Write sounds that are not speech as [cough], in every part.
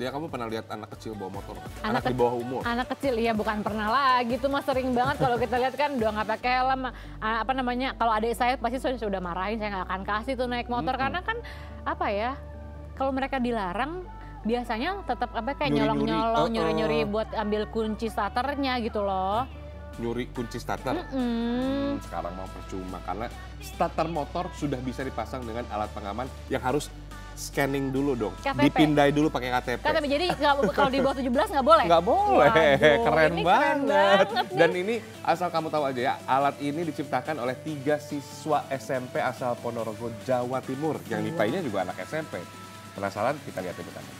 Dia kamu pernah lihat anak kecil bawa motor? Anak, Anak di bawah umur. Anak kecil iya bukan pernah lagi tuh mah sering banget kalau kita lihat kan udah nggak pakai helm apa namanya kalau adik saya pasti sudah sudah marahin saya nggak akan kasih tuh naik motor Mm-mm. karena kan apa ya kalau mereka dilarang biasanya tetap apa kayak nyolong-nyolong Uh-uh. nyuri-nyuri buat ambil kunci starternya gitu loh. Nyuri kunci starter. Mm-mm. Hmm, sekarang mau percuma karena starter motor sudah bisa dipasang dengan alat pengaman yang harus scanning dulu dong. KTP. Dipindai dulu pakai KTP. Kata jadi [laughs] kalau di bawah 17 nggak boleh. Nggak boleh, Waduh, [laughs] keren, ini banget. keren banget nih. Dan ini asal kamu tahu aja ya, alat ini diciptakan oleh tiga siswa SMP asal Ponorogo, Jawa Timur. Yang dipainya juga anak SMP. Penasaran? Kita lihat liputannya.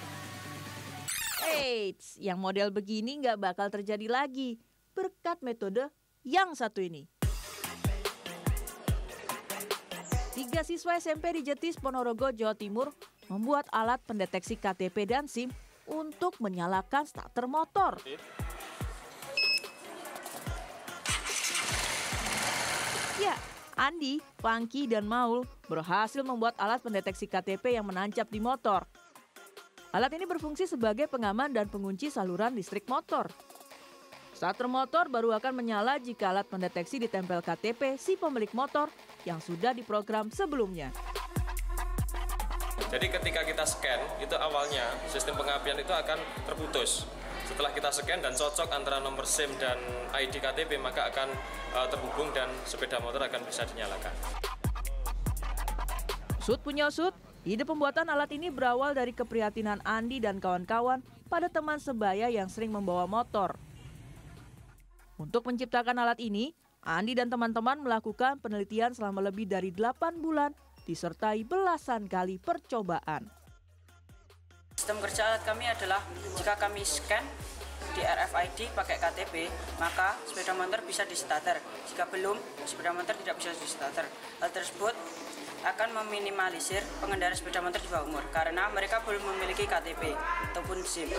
Eits, yang model begini nggak bakal terjadi lagi berkat metode yang satu ini. Tiga siswa SMP di Jetis, Ponorogo, Jawa Timur membuat alat pendeteksi KTP dan SIM untuk menyalakan starter motor. Ya, Andi, Pangki, dan Maul berhasil membuat alat pendeteksi KTP yang menancap di motor. Alat ini berfungsi sebagai pengaman dan pengunci saluran listrik motor. Starter motor baru akan menyala jika alat pendeteksi ditempel KTP si pemilik motor yang sudah diprogram sebelumnya. Jadi ketika kita scan, itu awalnya sistem pengapian itu akan terputus. Setelah kita scan dan cocok antara nomor SIM dan ID KTP, maka akan eh, terhubung dan sepeda motor akan bisa dinyalakan. Sud punya sud, ide pembuatan alat ini berawal dari keprihatinan Andi dan kawan-kawan pada teman sebaya yang sering membawa motor. Untuk menciptakan alat ini, Andi dan teman-teman melakukan penelitian selama lebih dari 8 bulan disertai belasan kali percobaan. Sistem kerja alat kami adalah jika kami scan di RFID pakai KTP, maka sepeda motor bisa di starter. Jika belum, sepeda motor tidak bisa di starter. Hal tersebut akan meminimalisir pengendara sepeda motor di bawah umur karena mereka belum memiliki KTP ataupun SIM.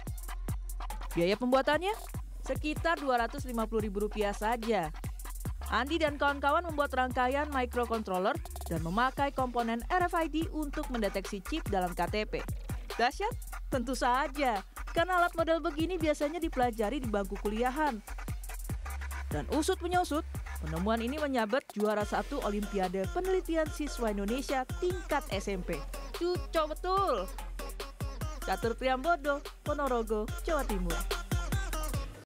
Biaya pembuatannya sekitar Rp250.000 saja. Andi dan kawan-kawan membuat rangkaian microcontroller dan memakai komponen RFID untuk mendeteksi chip dalam KTP. Dahsyat? Tentu saja, karena alat model begini biasanya dipelajari di bangku kuliahan. Dan usut menyusut, penemuan ini menyabet juara satu Olimpiade Penelitian Siswa Indonesia tingkat SMP. Cucok betul! Catur Priambodo, Ponorogo, Jawa Timur.